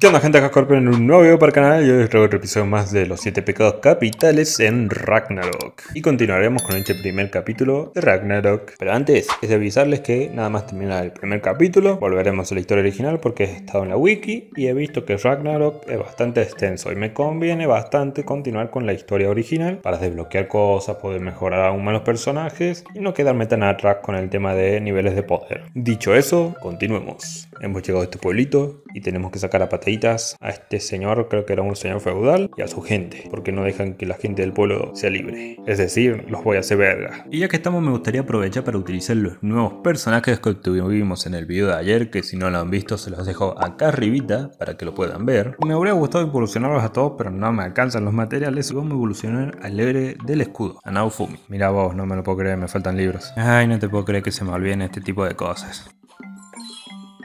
¿Qué onda gente? Acá Scorpion en un nuevo video para el canal y hoy traigo otro episodio más de los 7 pecados capitales en Ragnarok. Y continuaremos con este primer capítulo de Ragnarok. Pero antes es de avisarles que nada más terminar el primer capítulo, volveremos a la historia original porque he estado en la wiki y he visto que Ragnarok es bastante extenso y me conviene bastante continuar con la historia original para desbloquear cosas, poder mejorar aún más los personajes y no quedarme tan atrás con el tema de niveles de poder. Dicho eso, continuemos. Hemos llegado a este pueblito y tenemos que sacar a pataditas a este señor, creo que era un señor feudal, y a su gente, porque no dejan que la gente del pueblo sea libre. Es decir, los voy a hacer verga. Y ya que estamos, me gustaría aprovechar para utilizar los nuevos personajes que tuvimos en el video de ayer, que si no lo han visto se los dejo acá arribita para que lo puedan ver. Me habría gustado evolucionarlos a todos, pero no me alcanzan los materiales y vamos a evolucionar al héroe del escudo, a Naofumi. Mira vos, no me lo puedo creer, me faltan libros. Ay, no te puedo creer que se me olviden este tipo de cosas.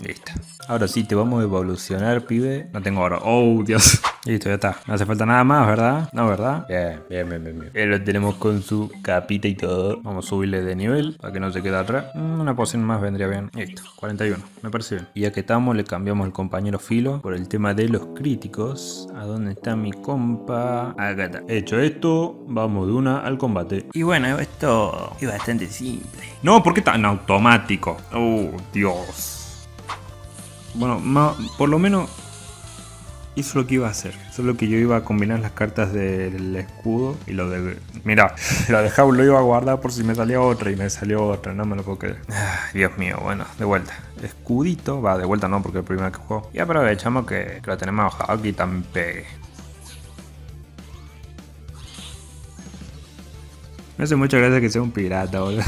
Listo. Ahora sí, te vamos a evolucionar, pibe. No tengo oro. Oh, Dios. Listo, ya está. No hace falta nada más, ¿verdad? No, ¿verdad? Bien, bien, bien, bien. bien. lo tenemos con su capita y todo. Vamos a subirle de nivel para que no se quede atrás. Mm, una poción más vendría bien. Listo, 41. Me parece bien. Y ya que estamos, le cambiamos el compañero filo por el tema de los críticos. ¿A dónde está mi compa? Acá está. Hecho esto, vamos de una al combate. Y bueno, esto es bastante simple. No, ¿por qué tan automático? Oh, Dios. Bueno, por lo menos hizo lo que iba a hacer. Solo que yo iba a combinar las cartas del escudo y lo de... Mira, la de Howl lo iba a guardar por si me salía otra y me salió otra. No me lo puedo creer. Dios mío, bueno, de vuelta. Escudito, va, de vuelta no, porque es el primer que juego. Y aprovechamos que, que lo tenemos a y también pegue. Me hace mucha gracia que sea un pirata, boludo.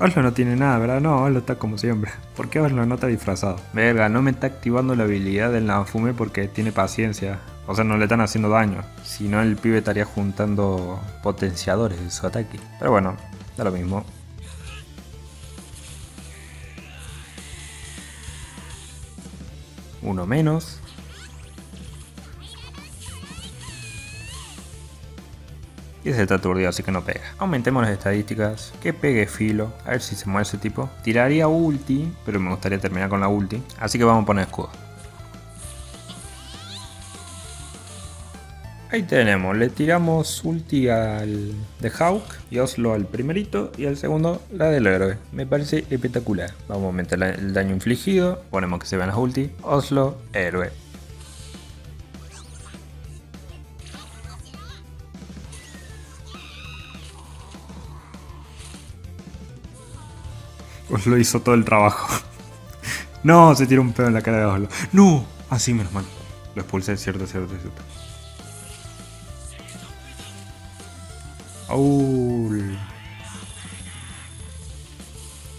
Oslo no tiene nada, ¿verdad? No, Oslo está como siempre. ¿Por qué Oslo no está disfrazado? Verga, no me está activando la habilidad del Nafume porque tiene paciencia. O sea, no le están haciendo daño. Si no, el pibe estaría juntando potenciadores de su ataque. Pero bueno, da lo mismo. Uno menos. Y ese está aturdido, así que no pega. Aumentemos las estadísticas. Que pegue filo. A ver si se mueve ese tipo. Tiraría ulti, pero me gustaría terminar con la ulti. Así que vamos a poner escudo. Ahí tenemos, le tiramos ulti al de Hawk y Oslo al primerito y al segundo la del héroe. Me parece espectacular. Vamos a aumentar el daño infligido, ponemos que se vean las ulti, Oslo, héroe. Oslo hizo todo el trabajo. no, se tiró un pedo en la cara de Oslo. No, así menos mal. Lo expulsé, cierto, cierto, cierto.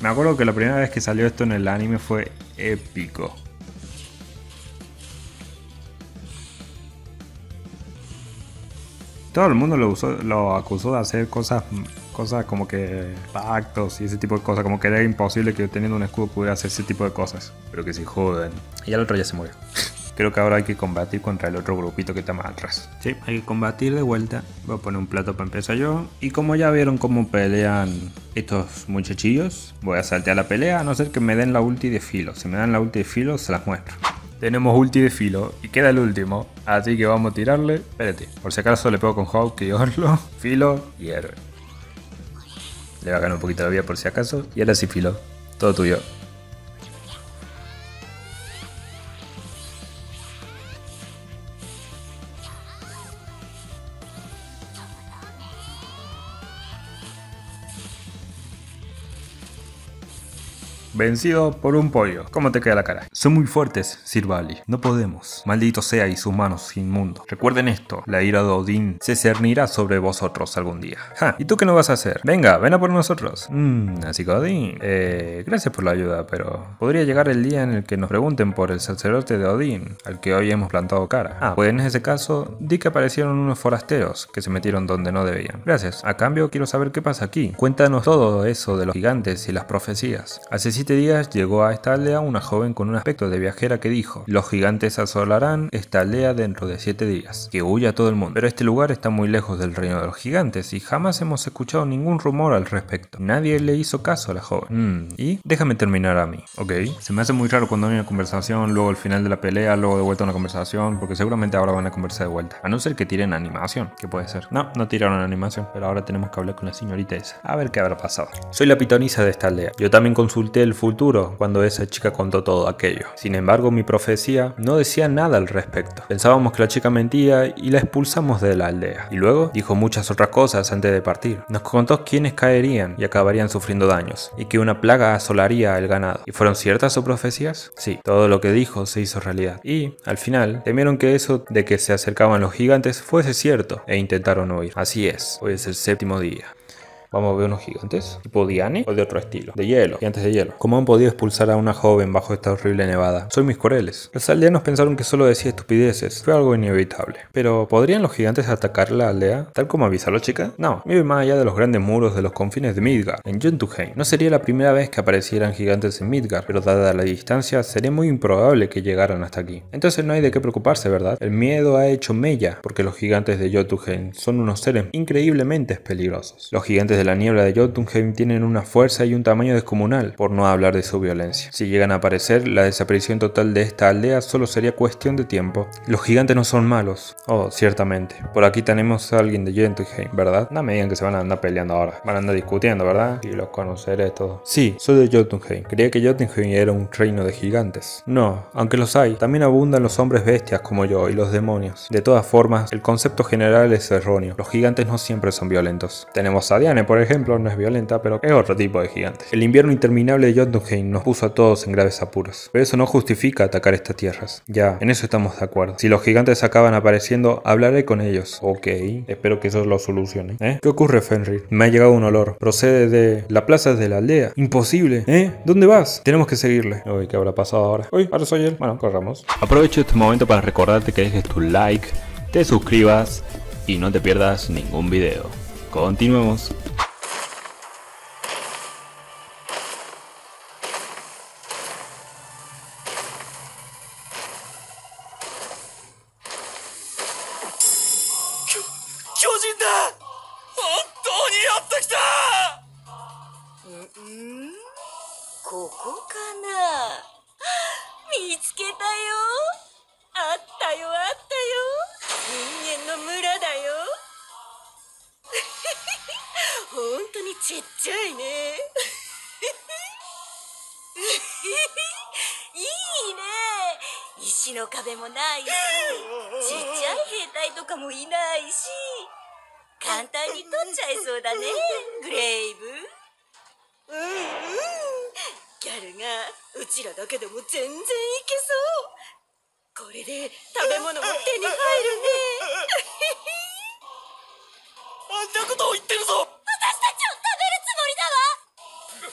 Me acuerdo que la primera vez que salió esto en el anime fue épico. Todo el mundo lo, usó, lo acusó de hacer cosas cosas como que pactos y ese tipo de cosas, como que era imposible que teniendo un escudo pudiera hacer ese tipo de cosas. Pero que se joden. Y el otro ya se murió. Creo que ahora hay que combatir contra el otro grupito que está más atrás. Sí, hay que combatir de vuelta. Voy a poner un plato para empezar yo. Y como ya vieron cómo pelean estos muchachillos, voy a saltear la pelea a no ser que me den la ulti de filo. Si me dan la ulti de filo, se las muestro. Tenemos ulti de filo y queda el último. Así que vamos a tirarle. Espérate, por si acaso le pego con Hawk y Orlo, filo y héroe. Le va a ganar un poquito la vida por si acaso. Y ahora sí, filo. Todo tuyo. Vencido por un pollo. ¿Cómo te queda la cara? Son muy fuertes, Sir Bali. No podemos. Maldito sea y sus manos inmundos. Recuerden esto. La ira de Odín se cernirá sobre vosotros algún día. Ja, ¿y tú qué no vas a hacer? Venga, ven a por nosotros. Mmm, así que Odín. Eh, gracias por la ayuda, pero podría llegar el día en el que nos pregunten por el sacerdote de Odín, al que hoy hemos plantado cara. Ah, pues en ese caso, di que aparecieron unos forasteros que se metieron donde no debían. Gracias. A cambio, quiero saber qué pasa aquí. Cuéntanos todo eso de los gigantes y las profecías. Asesino días llegó a esta aldea una joven con un aspecto de viajera que dijo, los gigantes asolarán esta aldea dentro de siete días, que huya todo el mundo. Pero este lugar está muy lejos del reino de los gigantes y jamás hemos escuchado ningún rumor al respecto. Nadie le hizo caso a la joven. Mm, y déjame terminar a mí, ¿ok? Se me hace muy raro cuando hay una conversación, luego el final de la pelea, luego de vuelta una conversación, porque seguramente ahora van a conversar de vuelta. A no ser que tiren animación, que puede ser. No, no tiraron animación, pero ahora tenemos que hablar con la señorita esa. A ver qué habrá pasado. Soy la pitonisa de esta aldea. Yo también consulté el futuro cuando esa chica contó todo aquello. Sin embargo, mi profecía no decía nada al respecto. Pensábamos que la chica mentía y la expulsamos de la aldea. Y luego dijo muchas otras cosas antes de partir. Nos contó quiénes caerían y acabarían sufriendo daños, y que una plaga asolaría el ganado. ¿Y fueron ciertas sus profecías? Sí, todo lo que dijo se hizo realidad. Y, al final, temieron que eso de que se acercaban los gigantes fuese cierto, e intentaron huir. Así es, hoy es el séptimo día. Vamos a ver unos gigantes, tipo Diane o de otro estilo, de hielo, gigantes de hielo. ¿Cómo han podido expulsar a una joven bajo esta horrible nevada? Soy mis coreles. Los aldeanos pensaron que solo decía estupideces, fue algo inevitable. Pero, ¿podrían los gigantes atacar la aldea? ¿Tal como avisó la chica? No, vive más allá de los grandes muros de los confines de Midgard, en Jotunheim. No sería la primera vez que aparecieran gigantes en Midgard, pero dada la distancia, sería muy improbable que llegaran hasta aquí. Entonces no hay de qué preocuparse, ¿verdad? El miedo ha hecho mella, porque los gigantes de Jotunheim son unos seres increíblemente peligrosos. Los gigantes de la niebla de Jotunheim tienen una fuerza y un tamaño descomunal, por no hablar de su violencia. Si llegan a aparecer, la desaparición total de esta aldea solo sería cuestión de tiempo. Los gigantes no son malos. Oh, ciertamente. Por aquí tenemos a alguien de Jotunheim, ¿verdad? No me digan que se van a andar peleando ahora. Van a andar discutiendo, ¿verdad? Y los conoceré todos. Sí, soy de Jotunheim. Creía que Jotunheim era un reino de gigantes. No, aunque los hay, también abundan los hombres bestias como yo y los demonios. De todas formas, el concepto general es erróneo. Los gigantes no siempre son violentos. Tenemos a Diane, por ejemplo, no es violenta, pero es otro tipo de gigante. El invierno interminable de Jotunheim nos puso a todos en graves apuros, pero eso no justifica atacar estas tierras. Ya, en eso estamos de acuerdo. Si los gigantes acaban apareciendo, hablaré con ellos. Ok, espero que eso lo solucione. ¿Eh? ¿Qué ocurre, Fenrir? Me ha llegado un olor. Procede de la plaza de la aldea. Imposible. ¿Eh? ¿Dónde vas? Tenemos que seguirle. Uy, ¿qué habrá pasado ahora? Uy, ahora soy él. Bueno, corramos. Aprovecho este momento para recordarte que dejes tu like, te suscribas y no te pierdas ningún video. Continuemos. ちっちゃいね。いいね。石の壁もないしちっちゃい兵隊とかもいないし簡単に取っちゃいそうだね。グレイブ。うんうん。ギャルがうちらだけでも全然いけそう。これで食べ物も手に入るね。あんなことを言ってるぞ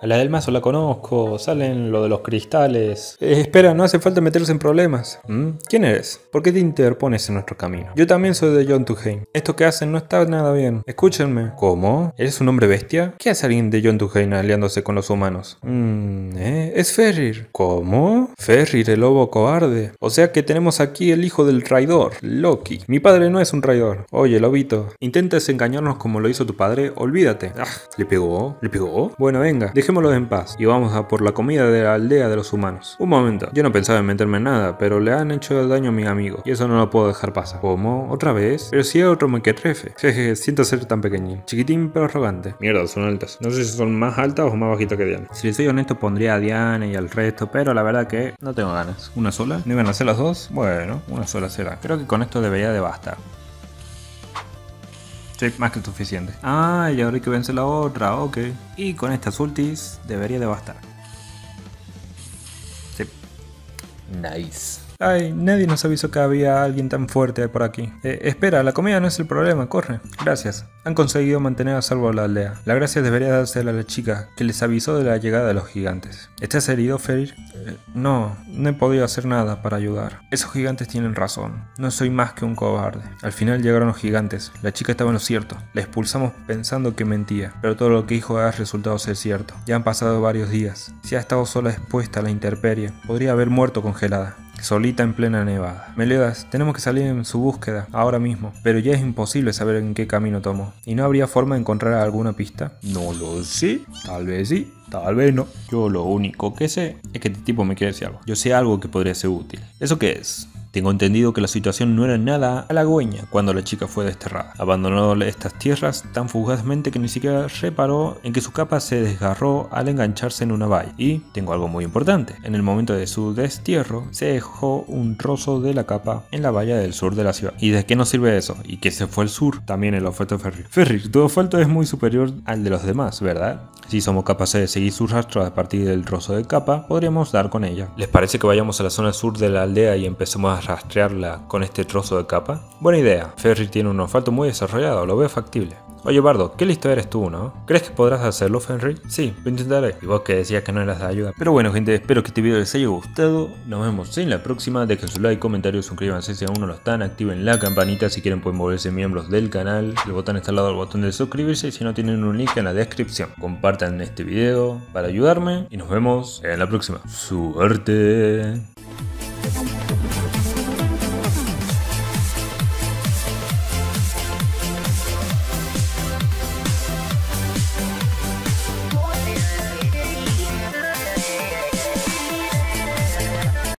A la del mazo la conozco, salen lo de los cristales. Eh, espera, no hace falta meterse en problemas. ¿Mm? ¿Quién eres? ¿Por qué te interpones en nuestro camino? Yo también soy de John Tuheim. Esto que hacen no está nada bien. Escúchenme. ¿Cómo? ¿Eres un hombre bestia? ¿Qué hace alguien de John Tuheim aliándose con los humanos? Mmm, ¿eh? Es Ferrir. ¿Cómo? Ferrir, el lobo cobarde. O sea que tenemos aquí el hijo del traidor, Loki. Mi padre no es un traidor. Oye, lobito, intentes engañarnos como lo hizo tu padre, olvídate. Ah, ¿le pegó? ¿Le pegó? Bueno, venga, dejémoslo en paz y vamos a por la comida de la aldea de los humanos. Un momento, yo no pensaba en meterme en nada, pero le han hecho daño a mi amigo y eso no lo puedo dejar pasar. ¿Cómo? ¿Otra vez? Pero si hay otro mequetrefe. Jeje, siento ser tan pequeñín. Chiquitín pero arrogante. Mierda, son altas. No sé si son más altas o más bajitas que Diana. Si les soy honesto, pondría a Diana y al resto, pero la verdad que no tengo ganas. ¿Una sola? ¿No iban a ser las dos? Bueno, una sola será. Creo que con esto debería de bastar. Sí, más que suficiente. Ah, y ahora hay que vencer la otra, ok. Y con estas ultis debería de bastar. Sí. Nice. Ay, nadie nos avisó que había alguien tan fuerte por aquí. Eh, espera, la comida no es el problema, corre. Gracias. Han conseguido mantener a salvo a la aldea. La gracia debería dársela a la chica que les avisó de la llegada de los gigantes. ¿Estás herido, Ferir? Eh, no, no he podido hacer nada para ayudar. Esos gigantes tienen razón. No soy más que un cobarde. Al final llegaron los gigantes. La chica estaba en lo cierto. La expulsamos pensando que mentía, pero todo lo que dijo ha resultado ser cierto. Ya han pasado varios días. Si ha estado sola expuesta a la intemperie, podría haber muerto congelada solita en plena nevada. Meliodas, tenemos que salir en su búsqueda, ahora mismo, pero ya es imposible saber en qué camino tomó. ¿Y no habría forma de encontrar alguna pista? No lo sé, tal vez sí, tal vez no. Yo lo único que sé es que este tipo me quiere decir algo. Yo sé algo que podría ser útil. ¿Eso qué es? Tengo entendido que la situación no era nada halagüeña cuando la chica fue desterrada. Abandonó estas tierras tan fugazmente que ni siquiera reparó en que su capa se desgarró al engancharse en una valla. Y tengo algo muy importante. En el momento de su destierro, se dejó un trozo de la capa en la valla del sur de la ciudad. ¿Y de qué nos sirve eso? ¿Y que se fue al sur? También el oferto de Ferry. Ferry, tu oferto es muy superior al de los demás, ¿verdad? Si somos capaces de seguir su rastro a partir del trozo de capa, podríamos dar con ella. ¿Les parece que vayamos a la zona sur de la aldea y empecemos a rastrearla con este trozo de capa? Buena idea. Ferry tiene un olfato muy desarrollado, lo veo factible. Oye Bardo, qué listo eres tú, ¿no? ¿Crees que podrás hacerlo, Fenry? Sí, lo intentaré. Y vos que decías que no eras de ayuda. Pero bueno, gente, espero que este video les haya gustado. Nos vemos en la próxima. Dejen su like, comentario, suscríbanse si aún no lo están. Activen la campanita si quieren pueden volverse miembros del canal. El botón está al lado del botón de suscribirse. Si no tienen un link en la descripción. Compartan este video para ayudarme. Y nos vemos en la próxima. Suerte.